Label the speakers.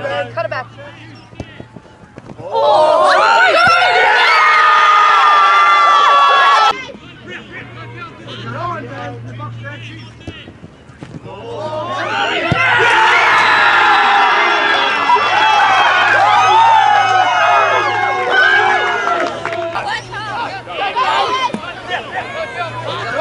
Speaker 1: Cut it back. Oh!
Speaker 2: Yeah.